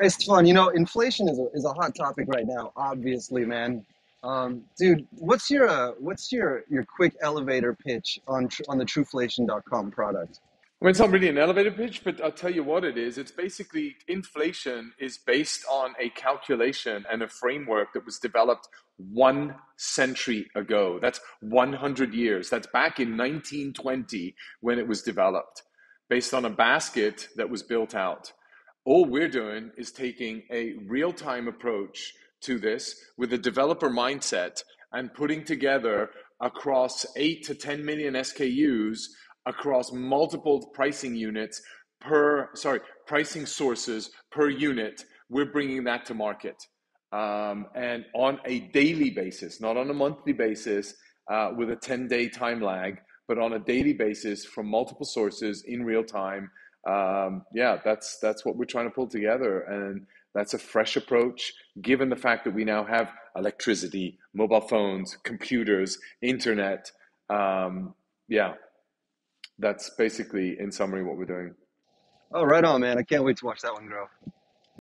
Hey, fun. you know, inflation is a, is a hot topic right now, obviously, man. Um, dude, what's your uh, what's your your quick elevator pitch on tr- on the truflation.com product? Well, it's not really an elevator pitch, but I'll tell you what it is. It's basically inflation is based on a calculation and a framework that was developed one century ago. That's 100 years. That's back in 1920 when it was developed, based on a basket that was built out. All we're doing is taking a real time approach to this with a developer mindset and putting together across 8 to 10 million SKUs across multiple pricing units per sorry pricing sources per unit we're bringing that to market um, and on a daily basis not on a monthly basis uh, with a 10 day time lag but on a daily basis from multiple sources in real time um, yeah that's that's what we're trying to pull together and that's a fresh approach given the fact that we now have electricity mobile phones computers internet um, yeah that's basically, in summary, what we're doing. Oh, right on, man! I can't wait to watch that one grow.